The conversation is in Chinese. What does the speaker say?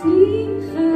心狠